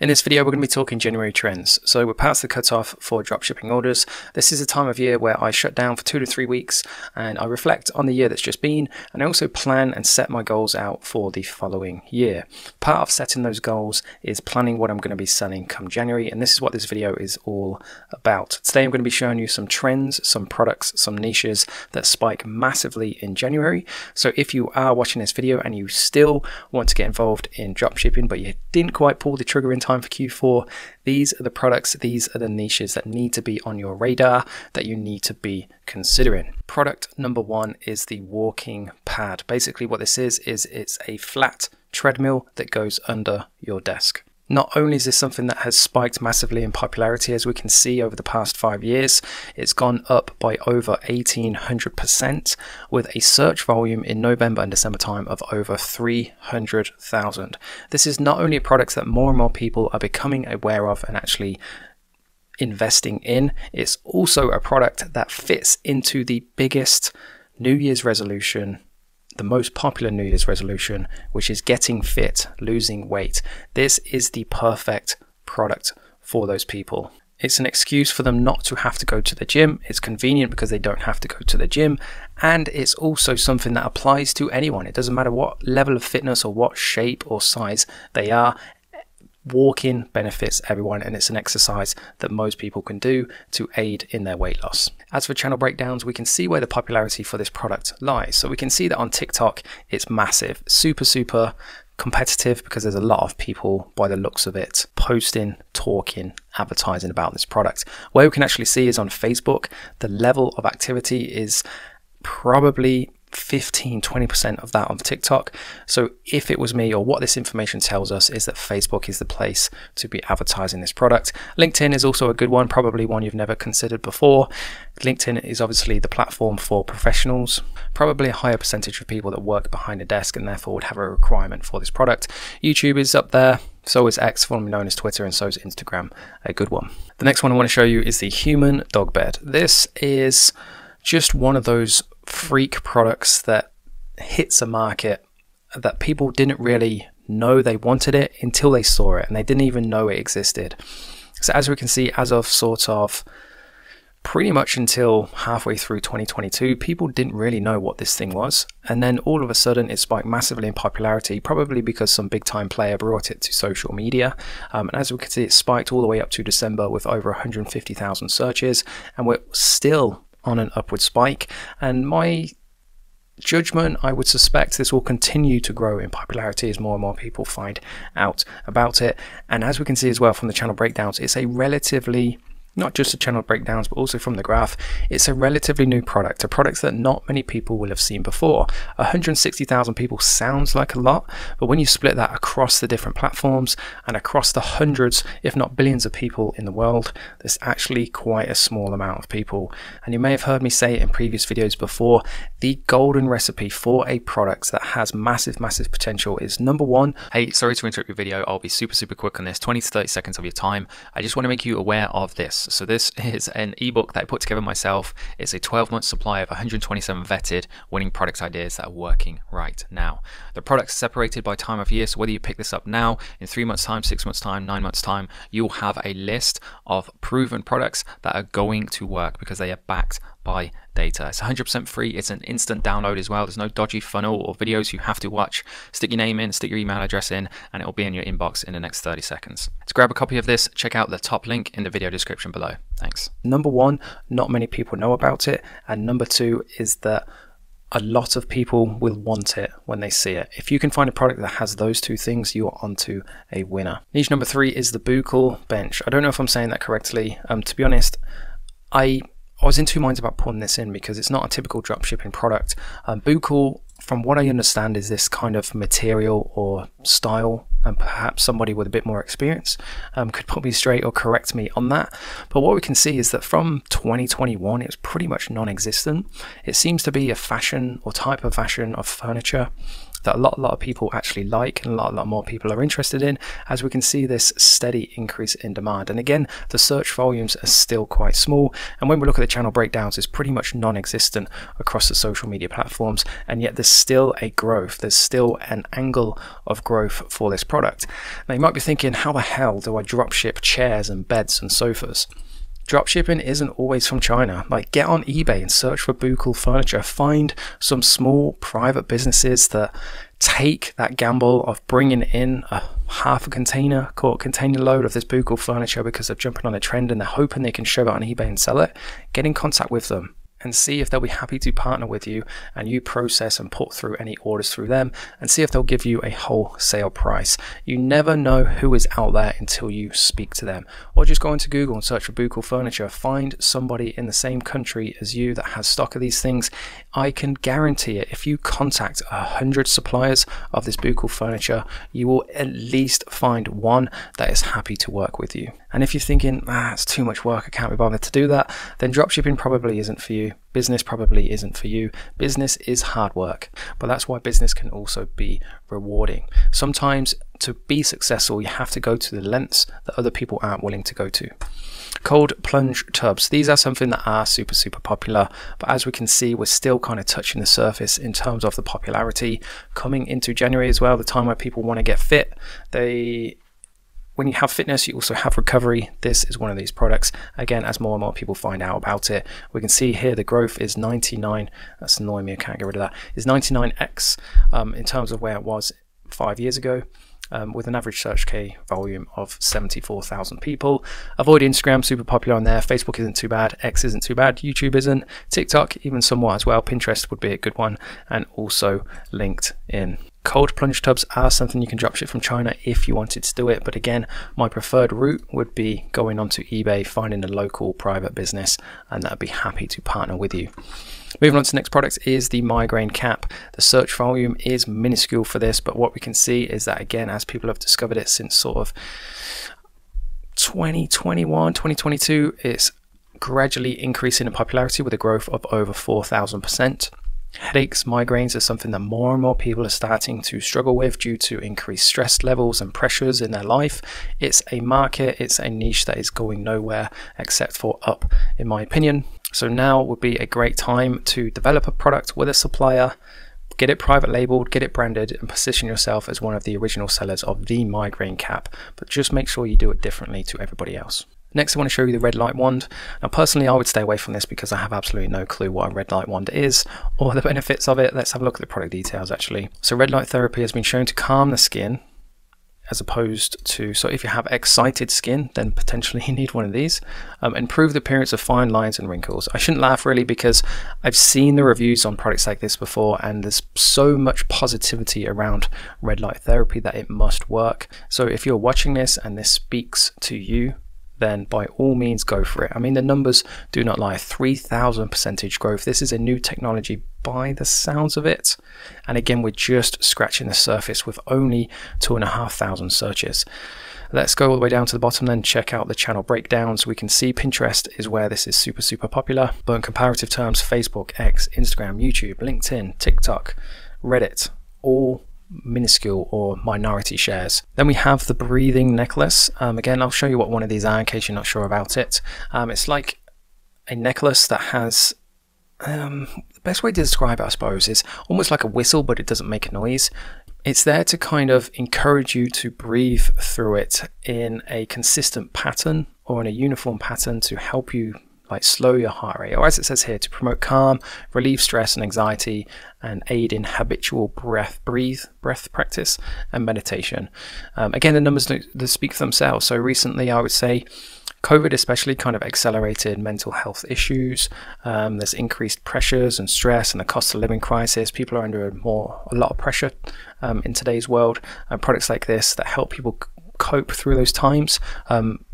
In this video, we're going to be talking January trends. So we're past the cutoff for dropshipping orders. This is a time of year where I shut down for two to three weeks and I reflect on the year that's just been and I also plan and set my goals out for the following year. Part of setting those goals is planning what I'm going to be selling come January and this is what this video is all about. Today I'm going to be showing you some trends, some products, some niches that spike massively in January. So if you are watching this video and you still want to get involved in dropshipping but you didn't quite pull the trigger in time time for Q4. These are the products, these are the niches that need to be on your radar that you need to be considering. Product number one is the walking pad. Basically, what this is, is it's a flat treadmill that goes under your desk. Not only is this something that has spiked massively in popularity, as we can see over the past five years, it's gone up by over 1800%, with a search volume in November and December time of over 300,000. This is not only a product that more and more people are becoming aware of and actually investing in, it's also a product that fits into the biggest New Year's resolution the most popular New Year's resolution, which is getting fit, losing weight. This is the perfect product for those people. It's an excuse for them not to have to go to the gym. It's convenient because they don't have to go to the gym. And it's also something that applies to anyone. It doesn't matter what level of fitness or what shape or size they are walking benefits everyone and it's an exercise that most people can do to aid in their weight loss. As for channel breakdowns, we can see where the popularity for this product lies. So we can see that on TikTok, it's massive, super, super competitive because there's a lot of people by the looks of it posting, talking, advertising about this product. Where we can actually see is on Facebook, the level of activity is probably 15 20% of that on TikTok. So if it was me or what this information tells us is that Facebook is the place to be advertising this product. LinkedIn is also a good one, probably one you've never considered before. LinkedIn is obviously the platform for professionals, probably a higher percentage of people that work behind a desk and therefore would have a requirement for this product. YouTube is up there. So is X, formerly known as Twitter, and so is Instagram, a good one. The next one I want to show you is the human dog bed. This is just one of those freak products that hits a market that people didn't really know they wanted it until they saw it and they didn't even know it existed. So as we can see, as of sort of pretty much until halfway through 2022, people didn't really know what this thing was. And then all of a sudden, it spiked massively in popularity, probably because some big time player brought it to social media. Um, and as we can see, it spiked all the way up to December with over 150,000 searches. And we're still on an upward spike. And my judgment, I would suspect this will continue to grow in popularity as more and more people find out about it. And as we can see as well from the channel breakdowns, it's a relatively not just the channel breakdowns, but also from the graph, it's a relatively new product, a product that not many people will have seen before. 160,000 people sounds like a lot, but when you split that across the different platforms and across the hundreds, if not billions of people in the world, there's actually quite a small amount of people. And you may have heard me say it in previous videos before, the golden recipe for a product that has massive, massive potential is number one. Hey, sorry to interrupt your video. I'll be super, super quick on this, 20 to 30 seconds of your time. I just want to make you aware of this. So this is an ebook that I put together myself. It's a 12 month supply of 127 vetted winning product ideas that are working right now. The product's separated by time of year, so whether you pick this up now, in three months' time, six months' time, nine months' time, you'll have a list of proven products that are going to work because they are backed by data. It's 100% free. It's an instant download as well. There's no dodgy funnel or videos you have to watch. Stick your name in, stick your email address in, and it will be in your inbox in the next 30 seconds. To grab a copy of this, check out the top link in the video description below. Thanks. Number one, not many people know about it. And number two is that a lot of people will want it when they see it. If you can find a product that has those two things, you are onto a winner. Niche number three is the Buchel bench. I don't know if I'm saying that correctly. Um, to be honest, I I was in two minds about putting this in because it's not a typical dropshipping product. Um, from what I understand, is this kind of material or style, and perhaps somebody with a bit more experience um, could put me straight or correct me on that. But what we can see is that from 2021, it's pretty much non existent. It seems to be a fashion or type of fashion of furniture that a lot, a lot of people actually like and a lot, a lot more people are interested in as we can see this steady increase in demand. And again, the search volumes are still quite small. And when we look at the channel breakdowns, it's pretty much non-existent across the social media platforms. And yet there's still a growth. There's still an angle of growth for this product. Now you might be thinking, how the hell do I dropship chairs and beds and sofas? Dropshipping isn't always from China. Like, get on eBay and search for Buchel furniture. Find some small private businesses that take that gamble of bringing in a half a container, it container load of this Buchel furniture because they're jumping on a trend and they're hoping they can show it on eBay and sell it. Get in contact with them and see if they'll be happy to partner with you and you process and put through any orders through them and see if they'll give you a wholesale price. You never know who is out there until you speak to them. Or just go into Google and search for Buchel Furniture. Find somebody in the same country as you that has stock of these things. I can guarantee it. If you contact a hundred suppliers of this Buchel furniture, you will at least find one that is happy to work with you. And if you're thinking, ah, it's too much work, I can't be bothered to do that, then dropshipping probably isn't for you. Business probably isn't for you. Business is hard work, but that's why business can also be rewarding. Sometimes to be successful, you have to go to the lengths that other people aren't willing to go to. Cold plunge tubs. These are something that are super, super popular, but as we can see, we're still kind of touching the surface in terms of the popularity. Coming into January as well, the time where people want to get fit, they when you have fitness, you also have recovery. This is one of these products. Again, as more and more people find out about it, we can see here the growth is 99. That's annoying me. I can't get rid of that. Is 99x um, in terms of where it was five years ago. Um, with an average search key volume of 74,000 people. Avoid Instagram, super popular on there. Facebook isn't too bad. X isn't too bad. YouTube isn't. TikTok, even somewhat as well. Pinterest would be a good one. And also LinkedIn. Cold plunge tubs are something you can dropship from China if you wanted to do it, but again, my preferred route would be going onto eBay, finding a local private business, and that'd be happy to partner with you. Moving on to the next product is the migraine cap. The search volume is minuscule for this, but what we can see is that again, as people have discovered it since sort of 2021, 2022, it's gradually increasing in popularity with a growth of over 4,000%. Headaches, migraines are something that more and more people are starting to struggle with due to increased stress levels and pressures in their life. It's a market, it's a niche that is going nowhere except for up, in my opinion. So now would be a great time to develop a product with a supplier, get it private labeled, get it branded, and position yourself as one of the original sellers of the migraine cap. But just make sure you do it differently to everybody else. Next, I want to show you the red light wand. Now, personally, I would stay away from this because I have absolutely no clue what a red light wand is or the benefits of it. Let's have a look at the product details, actually. So red light therapy has been shown to calm the skin as opposed to, so if you have excited skin, then potentially you need one of these. Um, improve the appearance of fine lines and wrinkles. I shouldn't laugh really because I've seen the reviews on products like this before and there's so much positivity around red light therapy that it must work. So if you're watching this and this speaks to you, then by all means go for it. I mean, the numbers do not lie 3,000 percentage growth. This is a new technology by the sounds of it. And again, we're just scratching the surface with only 2,500 searches. Let's go all the way down to the bottom then check out the channel breakdowns. We can see Pinterest is where this is super, super popular. But in comparative terms, Facebook, X, Instagram, YouTube, LinkedIn, TikTok, Reddit, all minuscule or minority shares. Then we have the breathing necklace. Um, again, I'll show you what one of these are in case you're not sure about it. Um, it's like a necklace that has um, the best way to describe it, I suppose, is almost like a whistle, but it doesn't make a noise. It's there to kind of encourage you to breathe through it in a consistent pattern or in a uniform pattern to help you like slow your heart rate, or as it says here, to promote calm, relieve stress and anxiety, and aid in habitual breath, breathe, breath practice and meditation. Um, again, the numbers speak for themselves. So recently, I would say. COVID especially kind of accelerated mental health issues. Um, there's increased pressures and stress and the cost of living crisis. People are under more a lot of pressure um, in today's world. And products like this that help people cope through those times um,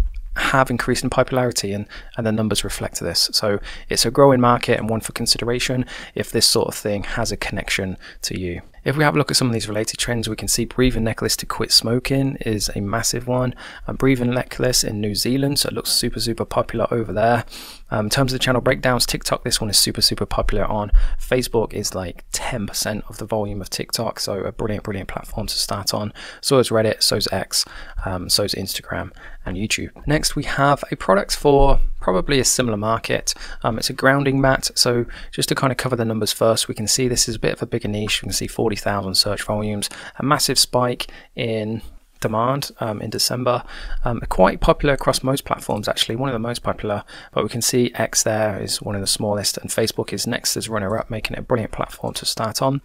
have increased in popularity and, and the numbers reflect this. So it's a growing market and one for consideration if this sort of thing has a connection to you. If we have a look at some of these related trends, we can see breathing necklace to quit smoking is a massive one. A breathing necklace in New Zealand, so it looks super, super popular over there. Um, in terms of the channel breakdowns, TikTok, this one is super, super popular on. Facebook is like 10% of the volume of TikTok, so a brilliant, brilliant platform to start on. So is Reddit, so is X, um, so is Instagram and YouTube. Next, we have a product for probably a similar market. Um, it's a grounding mat. So just to kind of cover the numbers first, we can see this is a bit of a bigger niche. We can see 40,000 search volumes, a massive spike in demand um, in December. Um, quite popular across most platforms, actually, one of the most popular. But we can see X there is one of the smallest, and Facebook is next as runner up, making it a brilliant platform to start on.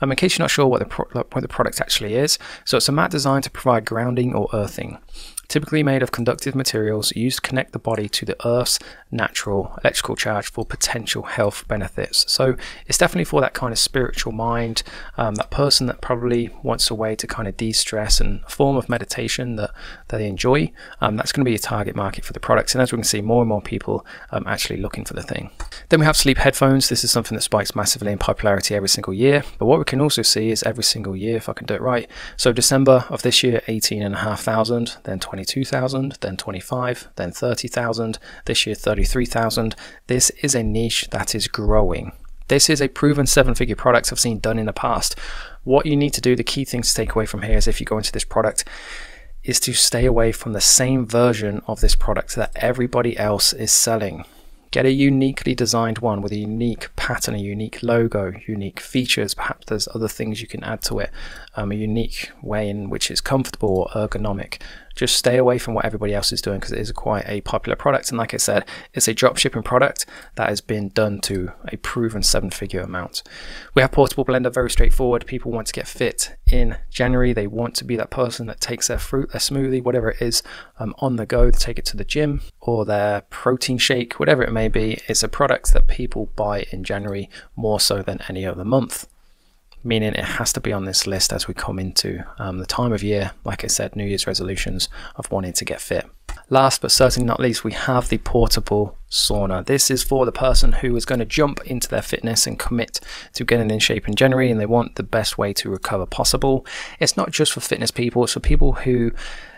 Um, in case you're not sure what the, what the product actually is, so it's a mat designed to provide grounding or earthing typically made of conductive materials used to connect the body to the Earth's natural electrical charge for potential health benefits. So it's definitely for that kind of spiritual mind, um, that person that probably wants a way to kind of de stress and a form of meditation that, that they enjoy. Um, that's going to be a target market for the products. And as we can see, more and more people um, actually looking for the thing. Then we have sleep headphones. This is something that spikes massively in popularity every single year. But what we can also see is every single year, if I can do it right. So December of this year, 18,500, then 20. 22,000, then 25, then 30,000, this year 33,000. This is a niche that is growing. This is a proven seven figure product I've seen done in the past. What you need to do, the key things to take away from here is if you go into this product, is to stay away from the same version of this product that everybody else is selling. Get a uniquely designed one with a unique pattern, a unique logo, unique features. Perhaps there's other things you can add to it, um, a unique way in which it's comfortable or ergonomic just stay away from what everybody else is doing because it is quite a popular product. And like I said, it's a drop shipping product that has been done to a proven seven figure amount. We have Portable Blender, very straightforward. People want to get fit in January. They want to be that person that takes their fruit, their smoothie, whatever it is, um, on the go to take it to the gym or their protein shake, whatever it may be. It's a product that people buy in January more so than any other month meaning it has to be on this list as we come into um, the time of year, like I said, New Year's resolutions of wanting to get fit. Last but certainly not least, we have the portable sauna. This is for the person who is going to jump into their fitness and commit to getting in shape in January and they want the best way to recover possible. It's not just for fitness people, it's for people who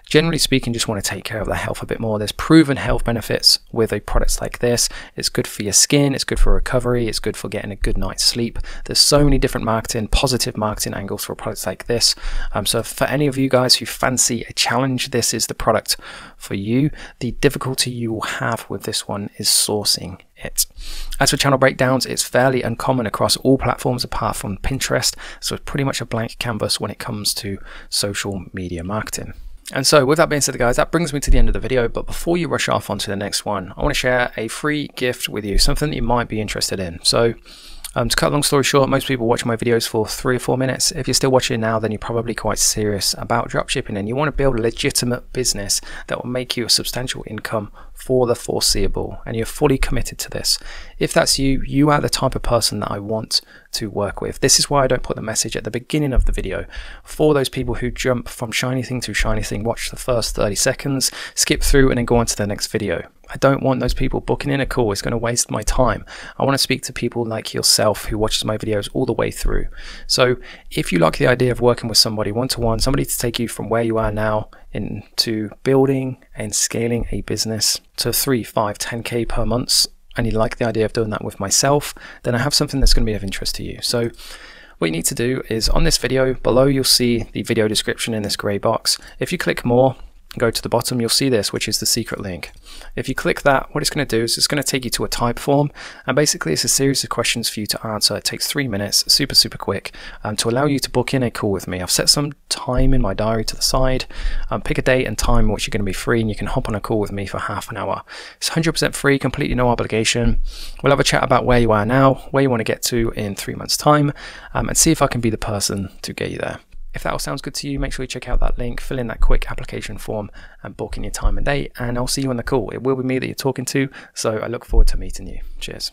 generally speaking, just want to take care of their health a bit more. There's proven health benefits with a product like this. It's good for your skin, it's good for recovery, it's good for getting a good night's sleep. There's so many different marketing, positive marketing angles for products like this. Um, so for any of you guys who fancy a challenge, this is the product for you. The difficulty you will have with this one is sourcing it. As for channel breakdowns, it's fairly uncommon across all platforms apart from Pinterest, so it's pretty much a blank canvas when it comes to social media marketing. And so with that being said guys, that brings me to the end of the video, but before you rush off onto the next one, I want to share a free gift with you, something that you might be interested in. So um, to cut a long story short, most people watch my videos for three or four minutes. If you're still watching now, then you're probably quite serious about dropshipping and you want to build a legitimate business that will make you a substantial income for the foreseeable and you're fully committed to this. If that's you, you are the type of person that I want to work with. This is why I don't put the message at the beginning of the video. For those people who jump from shiny thing to shiny thing, watch the first 30 seconds, skip through and then go on to the next video. I don't want those people booking in a call. It's going to waste my time. I want to speak to people like yourself who watches my videos all the way through. So if you like the idea of working with somebody one to one, somebody to take you from where you are now into building and scaling a business to three, five, 10k per month, and you like the idea of doing that with myself, then I have something that's going to be of interest to you. So what you need to do is on this video below you'll see the video description in this grey box. If you click more go to the bottom, you'll see this, which is the secret link. If you click that, what it's going to do is it's going to take you to a Typeform, and basically it's a series of questions for you to answer. It takes three minutes, super, super quick, um, to allow you to book in a call with me. I've set some time in my diary to the side. Um, pick a date and time which you're going to be free, and you can hop on a call with me for half an hour. It's 100% free, completely no obligation. We'll have a chat about where you are now, where you want to get to in three months' time, um, and see if I can be the person to get you there. If that all sounds good to you, make sure you check out that link, fill in that quick application form, and book in your time and date. And I'll see you on the call. It will be me that you're talking to, so I look forward to meeting you. Cheers.